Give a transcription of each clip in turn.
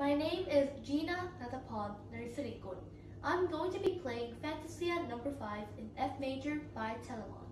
My name is Jina Nutthaporn Narissirikul. I'm going to be playing Fantasia number 5 in F major by Telemann.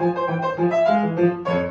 Müzik